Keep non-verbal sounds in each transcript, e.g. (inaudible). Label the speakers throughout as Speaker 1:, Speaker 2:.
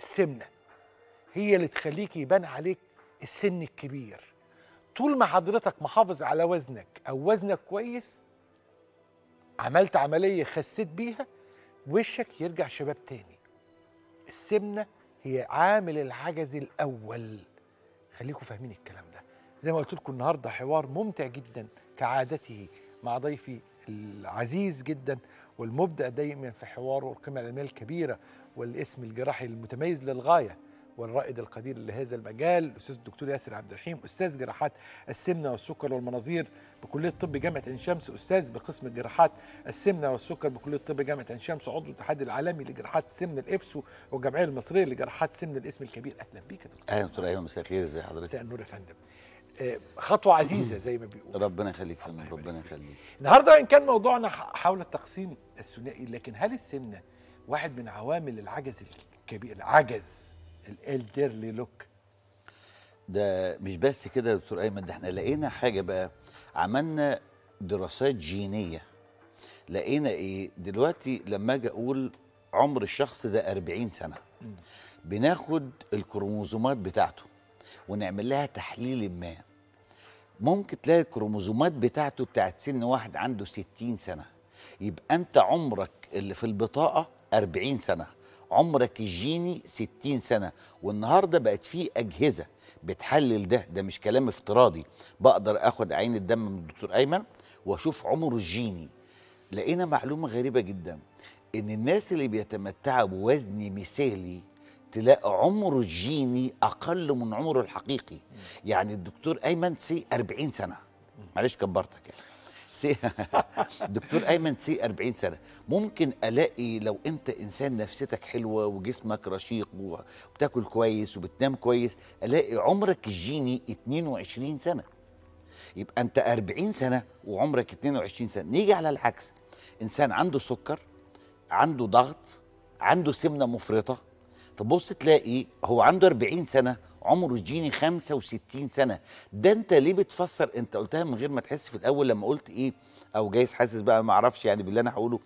Speaker 1: السمنة. هي اللي تخليك يبان عليك السن الكبير. طول ما حضرتك محافظ على وزنك أو وزنك كويس عملت عملية خسيت بيها وشك يرجع شباب تاني. السمنة هي عامل العجز الأول. خليكم فاهمين الكلام ده. زي ما قلت لكم النهارده حوار ممتع جدا كعادته مع ضيفي العزيز جدا والمبدع دايما في حواره والقيمه العلمية الكبيرة والاسم الجراحي المتميز للغاية والرائد القدير لهذا المجال الأستاذ الدكتور ياسر عبد الرحيم أستاذ جراحات السمنة والسكر والمناظير بكلية طب جامعة عين شمس. أستاذ بقسم جراحات السمنة والسكر بكلية طب جامعة عين شمس عضو الاتحاد العالمي لجراحات السمن الإفسو والجمعية المصرية لجراحات السمن الإسم الكبير. أهلا بيك يا دكتور.
Speaker 2: أهلا دكتور ايمن مساء الخير. ازي حضرتك؟
Speaker 1: مساء النور يا فندم. آه، خطوة عزيزة (clears throat) زي ما بيقولوا.
Speaker 2: ربنا يخليك فندم ربنا يخليك.
Speaker 1: النهارده إن كان موضوعنا حول التقسيم الثنائي لكن هل السمنة واحد من عوامل العجز الكبير العجز الالدرلي لوك
Speaker 2: ده مش بس كده يا دكتور أيمن ده إحنا لقينا حاجة بقى. عملنا دراسات جينية. لقينا إيه؟ دلوقتي لما أجي أقول عمر الشخص ده 40 سنة بناخد الكروموزومات بتاعته ونعمل لها تحليل ما. ممكن تلاقي الكروموزومات بتاعته بتاعت سن واحد عنده 60 سنة. يبقى أنت عمرك اللي في البطاقة 40 سنة. عمرك الجيني 60 سنة. والنهاردة بقت في أجهزة بتحلل ده. ده مش كلام افتراضي. بقدر آخد عين الدم من الدكتور أيمن وأشوف عمره الجيني. لقينا معلومة غريبة جدا. إن الناس اللي بيتمتعوا بوزن مثالي تلاقي عمره الجيني أقل من عمره الحقيقي. يعني الدكتور أيمن say 40 سنة. معلش كبرتك يعني. say (laughs) دكتور أيمن say 40 سنة. ممكن ألاقي لو أنت إنسان نفسيتك حلوة وجسمك رشيق وبتاكل كويس وبتنام كويس ألاقي عمرك الجيني 22 سنة. يبقى أنت 40 سنة وعمرك 22 سنة. نيجي على العكس. إنسان عنده سكر عنده ضغط عنده سمنة مفرطة. تبص تلاقي هو عنده 40 سنة عمره الجيني 65 سنة. ده انت ليه بتفسر؟ انت قلتها من غير ما تحس في الأول لما قلت إيه؟ أو جايز حاسس بقى ما أعرفش يعني باللي أنا هقوله.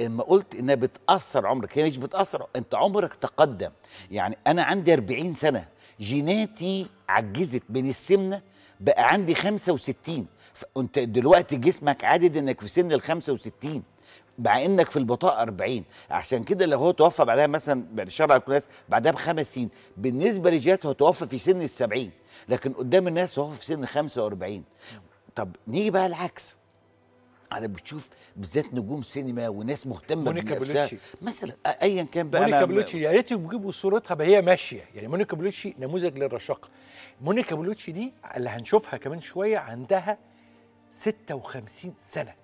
Speaker 2: لما قلت إنها بتأثر عمرك هي مش بتأثر أنت عمرك تقدم. يعني أنا عندي 40 سنة جيناتي عجزت من السمنة بقى عندي 65 فأنت دلوقتي جسمك عادد إنك في سن ال 65 مع إنك في البطاقة 40 عشان كده لو هو توفى بعدها مثلا بعد الشر على الناس بعدها بخمس سنين بالنسبة لجهات هو توفى في سن ال 70 لكن قدام الناس هو في سن 45 طب نيجي بقى العكس. أنا بتشوف بالذات نجوم سينما وناس مهتمة
Speaker 1: مونيكا
Speaker 2: بنفسها.
Speaker 1: بلوتشي.
Speaker 2: مثلا ايا كان بقى
Speaker 1: مونيكا بلوتشي يا ريت يجيبوا صورتها وهي ماشية. يعني مونيكا بلوتشي نموذج للرشاقه مونيكا بلوتشي دي اللي هنشوفها كمان شوية عندها 56 سنة.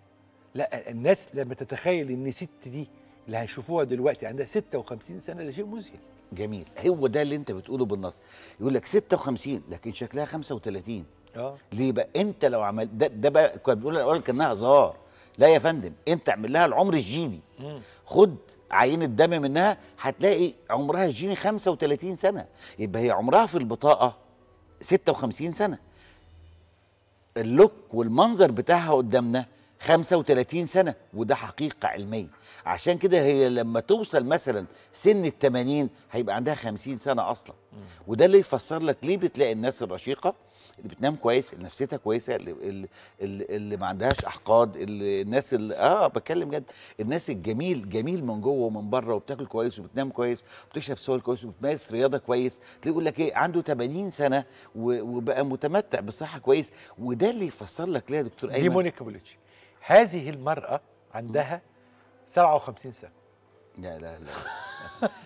Speaker 1: لا الناس لما تتخيل إن ست دي اللي هنشوفوها دلوقتي عندها 56 سنة ده شيء مذهل.
Speaker 2: جميل. هو ده اللي أنت بتقوله بالنص. يقول لك 56 لكن شكلها 35
Speaker 1: آه.
Speaker 2: ليه بقى؟ أنت لو عمل ده ده بقى كنا بنقول الأول كأنها هزار. لا يا فندم أنت اعمل لها العمر الجيني. خد عينة دم منها هتلاقي عمرها الجيني 35 سنة. يبقى هي عمرها في البطاقة 56 سنة. اللوك والمنظر بتاعها قدامنا 35 سنة وده حقيقة علمية. عشان كده هي لما توصل مثلا سن ال 80 هيبقى عندها 50 سنة أصلا. وده اللي يفسر لك ليه بتلاقي الناس الرشيقة اللي بتنام كويس اللي نفسيتها كويسة اللي, اللي, اللي, ما عندهاش أحقاد اللي الناس اللي آه بتكلم جد. الناس الجميل جميل من جوه ومن بره وبتاكل كويس وبتنام كويس وبتشرب سوائل كويس وبتمارس رياضة كويس. تلاقي يقول لك إيه عنده 80 سنة و- وبقى متمتع بصحة كويس. وده اللي يفسر لك ليه يا دكتور
Speaker 1: دي
Speaker 2: أيمن؟
Speaker 1: مونيكا بلوتشي هذه المرأة عندها 57 سنة.
Speaker 2: لا لا لا.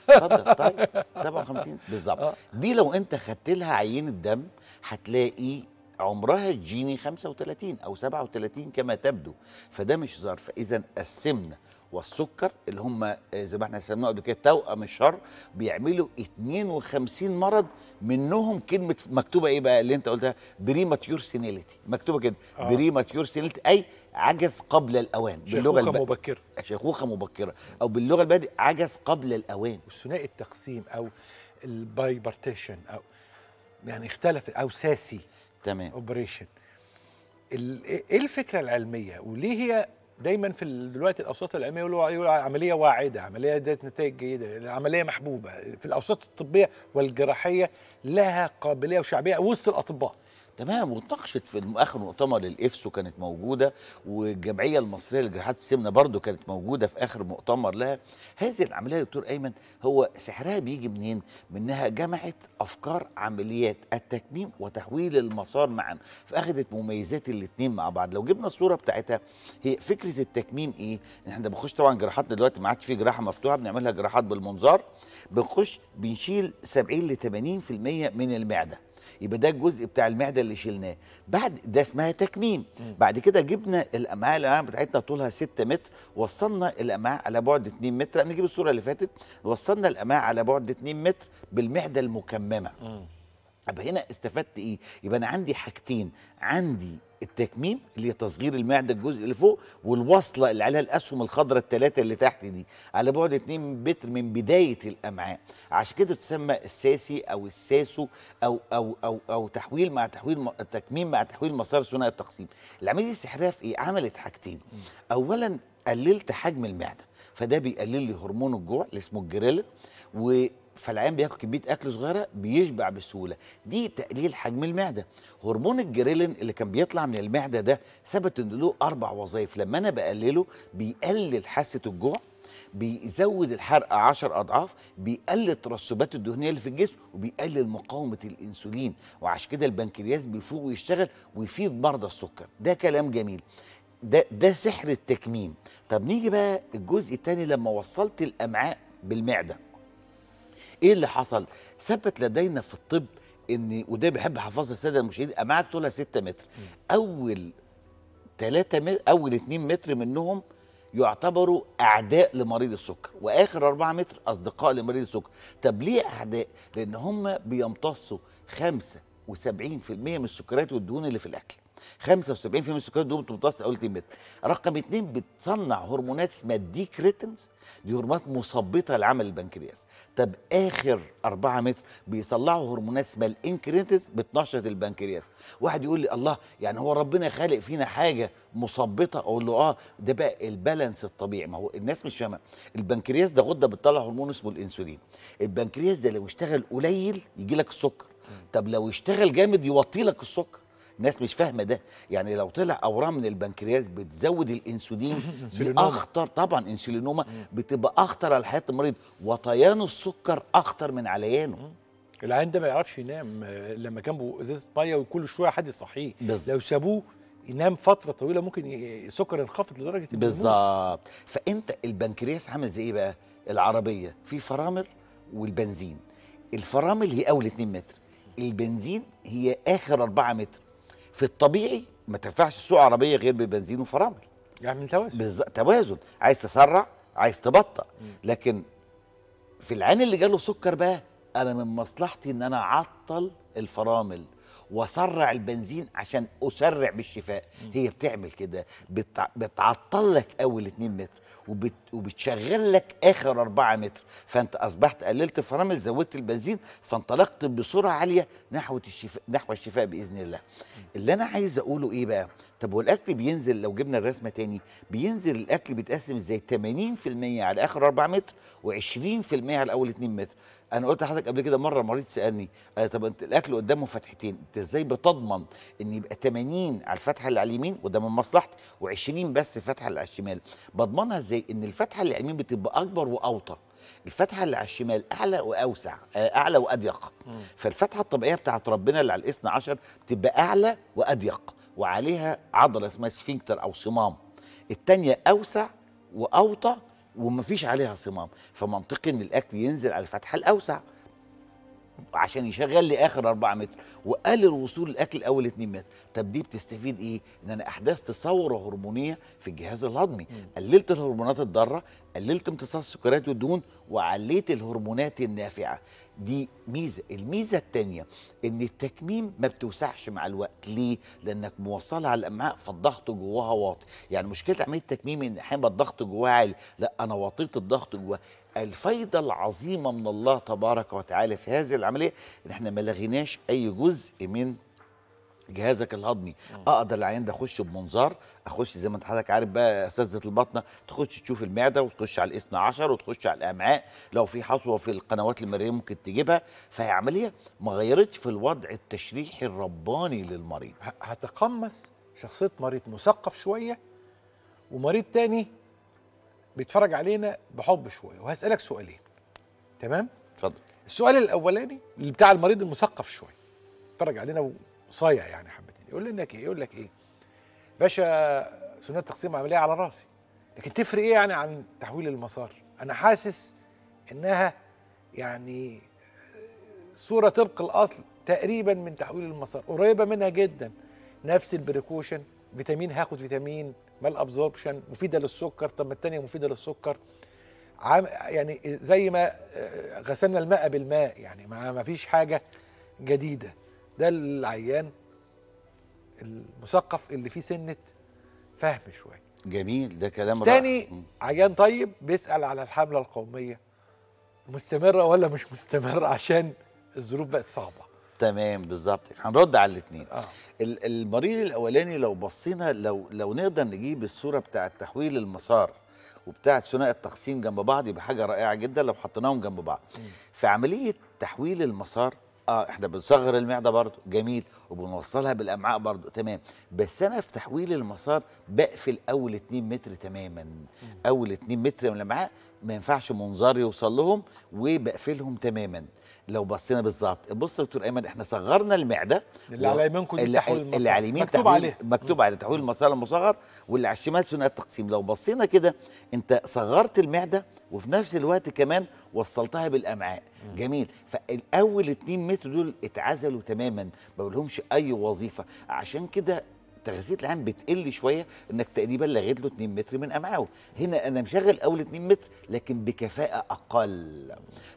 Speaker 2: اتفضل. طيب 57 (laughs) بالظبط. دي لو انت خدت لها عينه دم هتلاقي عمرها الجيني 35 أو 37 كما تبدو. فده مش ظرف. اذا السمنه والسكر اللي هم زي ما إحنا سميناهم قبل كده توأم الشر بيعملوا 52 مرض منهم كلمة مكتوبة إيه بقى اللي انت قلتها؟ premature senility مكتوبة كده.
Speaker 1: آه.
Speaker 2: premature senility أي عجز قبل الأوان باللغة
Speaker 1: شيخوخه. مبكرة.
Speaker 2: شيخوخة مبكرة. أو باللغة البلدي عجز قبل الأوان.
Speaker 1: وثنائي التقسيم أو ال bipartition أو يعني اختلف أو SASI
Speaker 2: تمام.
Speaker 1: operation إيه الفكرة العلمية؟ وليه هي دايما في دلوقتي الأوساط العلمية يقولوا عملية واعدة عملية ذات نتائج جيدة العملية محبوبة. في الأوساط الطبية والجراحية لها قابلية وشعبية وسط الأطباء.
Speaker 2: تمام واتناقشت في آخر مؤتمر للافسو كانت موجودة والجمعية المصرية لجراحات السمنة برضو كانت موجودة في آخر مؤتمر لها. هذه العملية يا دكتور أيمن هو سحرها بيجي منين؟ منها جمعت أفكار عمليات التكميم وتحويل المسار معا. فأخذت مميزات الاثنين مع بعض. لو جبنا الصورة بتاعتها هي فكرة التكميم إيه؟ إحنا بنخش طبعا جراحاتنا دلوقتي ما عادش في جراحة مفتوحة بنعملها جراحات بالمنظار. بنخش بنشيل 70 ل 80% من المعدة. يبقى ده الجزء بتاع المعدة اللي شلناه. بعد ده اسمها تكميم. بعد كده جبنا الأمعاء الأمعاء بتاعتنا طولها 6 متر وصلنا الأمعاء على بعد 2 متر. أنا نجيب الصورة اللي فاتت. وصلنا الأمعاء على بعد 2 متر بالمعدة المكممة. يبقى هنا استفدت إيه؟ يبقى أنا عندي حاجتين. عندي التكميم اللي هي تصغير المعدة الجزء اللي فوق والوصلة اللي عليها الأسهم الخضراء الثلاثه اللي تحت دي على بعد 2 متر من بداية الأمعاء. عشان كده تسمى الساسي أو الساسو أو أو أو أو تحويل مع تحويل تكميم مع تحويل مسار ثنائي التقسيم. العملية السحريه في إيه؟ عملت حاجتين. اولا قللت حجم المعدة فده بيقلل لي هرمون الجوع اللي اسمه الجريلين فالعيان بياكل كمية أكل صغيرة بيشبع بسهولة. دي تقليل حجم المعدة. هرمون الجريلين اللي كان بيطلع من المعدة ده ثبت إن له أربع وظائف. لما أنا بقلله بيقلل حاسة الجوع بيزود الحرق 10 أضعاف بيقلل الترسبات الدهنية اللي في الجسم وبيقلل مقاومة الإنسولين. وعشان كده البنكرياس بيفوق ويشتغل ويفيد مرضى السكر. ده كلام جميل. ده ده سحر التكميم. طب نيجي بقى الجزء الثاني لما وصلت الأمعاء بالمعدة. إيه اللي حصل؟ ثبت لدينا في الطب ان وده بيحب حفاظ السادة المشاهدين امعاء طولها 6 متر. أول 3 متر أول 2 متر منهم يعتبروا أعداء لمريض السكر وآخر 4 متر أصدقاء لمريض السكر. طب ليه أعداء؟ لأن هم بيمتصوا 75% من السكريات والدهون اللي في الأكل. 75% من السكريات والدهون بتمتص أول 2 متر رقم اتنين بتصنع هرمونات اسمها ال decretins دي هرمونات مثبطه لعمل البنكرياس. طب آخر 4 متر بيطلعوا هرمونات اسمها ال incretins بتنشط البنكرياس. واحد يقول لي الله يعني هو ربنا خالق فينا حاجة مثبطه أقول له آه ده بقى ال balance الطبيعي. ما هو الناس مش فاهمة. البنكرياس ده غدة بتطلع هرمون اسمه الإنسولين. البنكرياس ده لو اشتغل قليل يجي لك السكر. طب لو اشتغل جامد يوطي لك السكر. الناس مش فاهمة ده. يعني لو طلع أورام من البنكرياس بتزود الإنسولين (laughs) دي. اخطر طبعا إنسولينوما بتبقى أخطر على حياه المريض. وطيان السكر أخطر من عليانه.
Speaker 1: العيان ده ما يعرفش ينام آه، لما كان بو- إزازة مية وكل شوية حد يصحيه. لو سابوه ينام فترة طويلة ممكن السكر ينخفض لدرجة.
Speaker 2: بالظبط. فأنت البنكرياس عامل زي إيه بقى؟ العربية. في فرامل والبنزين. الفرامل هي أول 2 متر. البنزين هي آخر 4 متر. في الطبيعي ما تنفعش تسوق عربية غير ببنزين وفرامل.
Speaker 1: يعمل توازن.
Speaker 2: بالظبط توازن. عايز تسرع عايز تبطأ. لكن في العين اللي جاله سكر بقى أنا من مصلحتي إن أنا أعطل الفرامل وأسرع البنزين عشان أسرع بالشفاء. هي بتعمل كده بتع... بتعطل لك أول 2 متر. وبت... وبتشغل لك آخر 4 متر. فأنت أصبحت قللت الفرامل زودت البنزين فانطلقت بسرعة عالية نحو الشفاء نحو الشفاء بإذن الله. اللي أنا عايز أقوله إيه بقى؟ طب هو الاكل بينزل لو جبنا الرسمة تاني بينزل الأكل بيتقسم إزاي؟ 80% على آخر 4 متر و20% على أول 2 متر. أنا قلت لحضرتك قبل كده مرة مريض سألني قال طب أنت الأكل قدامه فتحتين أنت إزاي بتضمن إن يبقى 80 على الفتحة اللي على اليمين وده من مصلحتي و20 بس الفتحة اللي على الشمال؟ بضمنها إزاي؟ إن الفتحة اللي على اليمين بتبقى أكبر وأوطى الفتحة اللي على الشمال أعلى وأوسع آه، أعلى وأضيق. فالفتحة الطبيعية بتاعت ربنا اللي على الاثنى عشر بتبقى أعلى وأضيق وعليها عضلة اسمها سفنكتر أو صمام. التانية أوسع وأوطى ومفيش عليها صمام. فمنطقي إن الأكل ينزل على الفتحة الأوسع. عشان يشغل لي آخر 4 متر. وقلل وصول الاكل أول 2 متر. طب دي بتستفيد إيه؟ إن أنا أحدثت ثورة هرمونية في الجهاز الهضمي. قللت الهرمونات الضارة قللت امتصاص السكريات والدهون وعليت الهرمونات النافعة. دي ميزة. الميزة الثانية إن التكميم ما بتوسعش مع الوقت. ليه؟ لأنك موصلها على الأمعاء فالضغط جواها واطي. يعني مشكلة عملية التكميم إن أحيانا الضغط جواها عالي. لا أنا وطيت الضغط جواها. الفايدة العظيمة من الله تبارك وتعالى في هذه العملية إن إحنا ما لغيناش أي جزء من جهازك الهضمي. أقدر العيان ده أخش بمنظار أخش زي ما أنت حضرتك عارف بقى اساتذه البطنة تخش تشوف المعدة وتخش على الاثنى عشر وتخش على الأمعاء. لو في حصوة في القنوات المرئية ممكن تجيبها. فهي عملية ما غيرتش في الوضع التشريحي الرباني للمريض.
Speaker 1: هتقمص شخصية مريض مثقف شوية ومريض تاني بيتفرج علينا بحب شوية. وهسألك سؤالين. تمام؟
Speaker 2: اتفضل.
Speaker 1: السؤال الأولاني اللي بتاع المريض المثقف شوية. اتفرج علينا وصايع يعني حبتين. يقول لك إيه؟ يقول لك إيه؟ باشا سنة تقسيم عملية على رأسي. لكن تفرق إيه يعني عن تحويل المسار؟ أنا حاسس إنها يعني صورة طبق الأصل تقريبا من تحويل المسار. قريبة منها جدا. نفس ال precaution. فيتامين هاخد فيتامين. malabsorption مفيدة للسكر. طب ما الثانية مفيدة للسكر. عام يعني زي ما آه، غسلنا الماء بالماء يعني ما فيش حاجة جديدة. ده العيان المثقف اللي فيه سنة فهم شوية.
Speaker 2: جميل ده كلام رائع.
Speaker 1: تاني. عيان طيب بيسأل على الحملة القومية مستمرة ولا مش مستمرة؟ عشان الظروف بقت صعبة.
Speaker 2: تمام بالظبط. هنرد على الاثنين ال- المريض الأولاني لو بصينا لو لو نقدر نجيب الصورة بتاعه تحويل المسار وبتاعة ثنائي التقسيم جنب بعض يبقى حاجة رائعة جدا لو حطيناهم جنب بعض. في عملية تحويل المسار آه إحنا بنصغر المعدة برضه. جميل. وبنوصلها بالامعاء برضه تمام. بس أنا في تحويل المسار بقفل اول 2 متر تماما. اول 2 متر من الامعاء ما ينفعش منظار يوصل لهم وبقفلهم تماما. لو بصينا بالظبط بص يا دكتور ايمن إحنا صغرنا المعدة
Speaker 1: اللي على يمينكم
Speaker 2: اللي,
Speaker 1: تحويل المسار.
Speaker 2: اللي على اليمين
Speaker 1: مكتوب
Speaker 2: تحويل-
Speaker 1: عليها.
Speaker 2: مكتوب على تحويل المسار المصغر واللي على الشمال ثنائي التقسيم. لو بصينا كده انت صغرت المعدة وفي نفس الوقت كمان وصلتها بالامعاء. جميل. فالاول 2 متر دول اتعزلوا تماما. ما بقولهمش أي وظيفة. عشان كده تغذية العين بتقل شوية إنك تقريبا لغيت له 2 متر من امعائه هنا أنا مشغل أول 2 متر لكن بكفاءة أقل.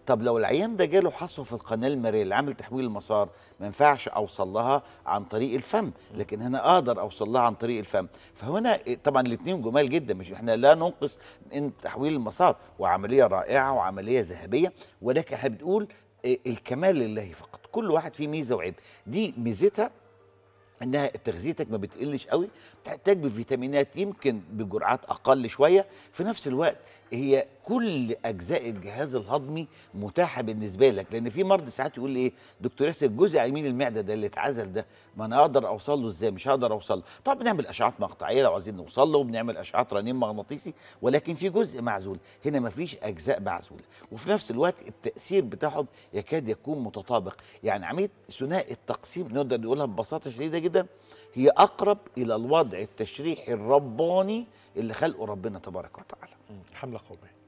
Speaker 2: طب لو العيان ده جاله حصوة في القناة المرئيه اللي عامل تحويل المسار ما ينفعش أوصل لها عن طريق الفم. لكن هنا أقدر أوصل لها عن طريق الفم. فهنا طبعا الاثنين جمال جدا. مش إحنا لا ننقص من تحويل المسار. وعملية رائعة وعملية ذهبية. ولكن إحنا بنقول الكمال لله فقط. كل واحد فيه ميزة وعيب. دي ميزتها إنها تغذيتك ما بتقلش قوي بتحتاج بفيتامينات يمكن بجرعات أقل شوية. في نفس الوقت هي كل أجزاء الجهاز الهضمي متاحة بالنسبة لك لأن في مرضى ساعات يقول لي إيه دكتور ياسر الجزء يمين المعدة ده اللي اتعزل ده ما أنا أقدر أوصل له إزاي؟ مش هقدر أوصل له. طب بنعمل أشعات مقطعية لو عايزين نوصل له وبنعمل أشعات رنين مغناطيسي ولكن في جزء معزول. هنا ما فيش أجزاء معزولة. وفي نفس الوقت التأثير بتاعهم يكاد يكون متطابق. يعني عملية ثنائي التقسيم نقدر نقولها ببساطة شديدة جدا هي أقرب إلى الوضع التشريحي الرباني اللي خلقه ربنا تبارك وتعالى.
Speaker 1: حملة قومية.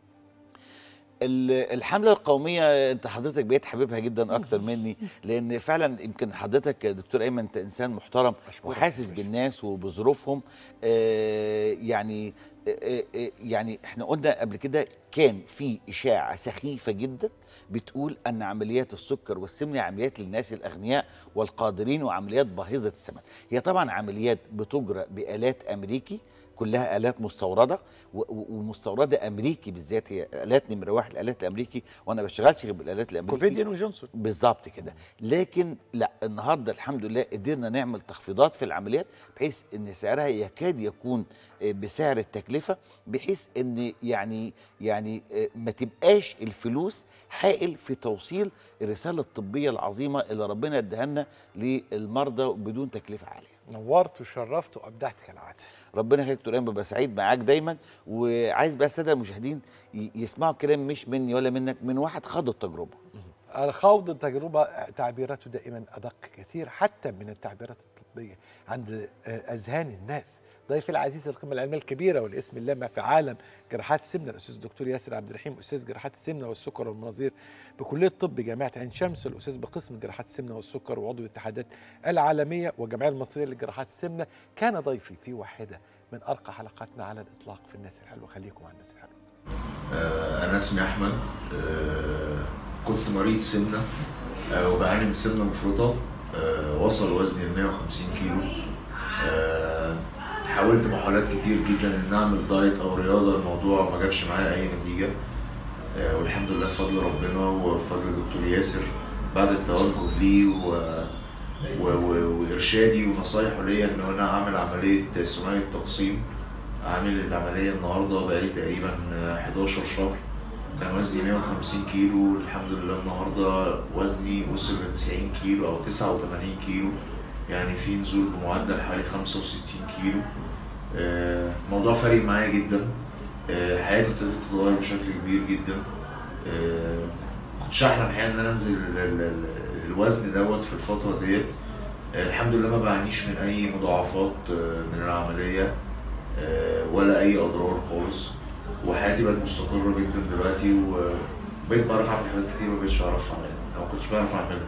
Speaker 2: ال- الحملة القومية انت حضرتك بقيت حبيبها جدا أكتر (laughs) مني لأن فعلا يمكن حضرتك دكتور أيمن أنت إنسان محترم وحاسس. بالناس وبظروفهم. آه يعني آه آه يعني إحنا قلنا قبل كده كان في إشاعة سخيفة جدا بتقول أن عمليات السكر والسمنة عمليات للناس الأغنياء والقادرين وعمليات باهظة الثمن هي طبعا عمليات بتجرى بآلات أمريكي كلها آلات مستوردة ومستورده أمريكي بالذات هي آلات نمرة واحد الآلات الأمريكي وأنا ما بشتغلش غير بالآلات الأمريكي.
Speaker 1: كوفيديان وجونسون
Speaker 2: بالظبط كده. لكن لا النهارده الحمد لله قدرنا نعمل تخفيضات في العمليات بحيث إن سعرها يكاد يكون آه، بسعر التكلفة بحيث إن يعني يعني آه، ما تبقاش الفلوس حائل في توصيل الرسالة الطبية العظيمة اللي ربنا اداها لنا للمرضى بدون تكلفة عالية.
Speaker 1: نورت وشرفت وأبدعت كالعادة.
Speaker 2: ربنا يخليك دكتور ايمن ببقى سعيد معاك دايما. وعايز بقى الساده المشاهدين يسمعوا كلام مش مني ولا منك من واحد خاض التجربة.
Speaker 1: الخوض التجربة تعبيراته دائما أدق كثير حتى من التعبيرات عند آه، أذهان الناس. ضيفي العزيز القيمة العلمية الكبيرة والاسم اللامع في عالم جراحات السمنة الأستاذ الدكتور ياسر عبد الرحيم أستاذ جراحات السمنة والسكر والمناظير بكلية الطب جامعة عين شمس الأستاذ بقسم جراحات السمنة والسكر وعضو الاتحادات العالمية والجمعية المصرية لجراحات السمنة كان ضيفي في واحدة من أرقى حلقاتنا على الإطلاق في الناس الحلوة. خليكم مع الناس الحلوة.
Speaker 3: آه، أنا اسمي أحمد آه، كنت مريض سمنة آه، وبعاني من سمنة مفرطة. آه، وصل وزني ل 150 كيلو. آه، حاولت محاولات كتير جدا إن أعمل دايت أو رياضة الموضوع ما جابش معايا أي نتيجة. آه، والحمد لله بفضل ربنا وبفضل الدكتور ياسر بعد التوجه ليه و- و- و- وإرشادي ونصايحه ليا إن أنا أعمل عملية ثنائي التقسيم عامل العملية النهارده بقالي تقريبا 11 شهر. كان وزني 150 كيلو الحمد لله النهارده وزني وصل ل 90 كيلو أو 89 كيلو. يعني في نزول بمعدل حوالي 65 كيلو. آه، الموضوع فارق معايا جدا. آه، حياتي ابتدت تتغير بشكل كبير جدا. آه، كنتش أحلم الحقيقة إن أنا أنزل ال- ال- ال- الوزن دوت في الفترة ديت. الحمد لله ما بعانيش من أي مضاعفات من العملية ولا أي أضرار خالص. وحياتي بقت مستقرة جدا دلوقتي وبقيت بعرف اعمل حاجات كتير ما بقتش اعرف اعملها أو كنتش بعرف اعملها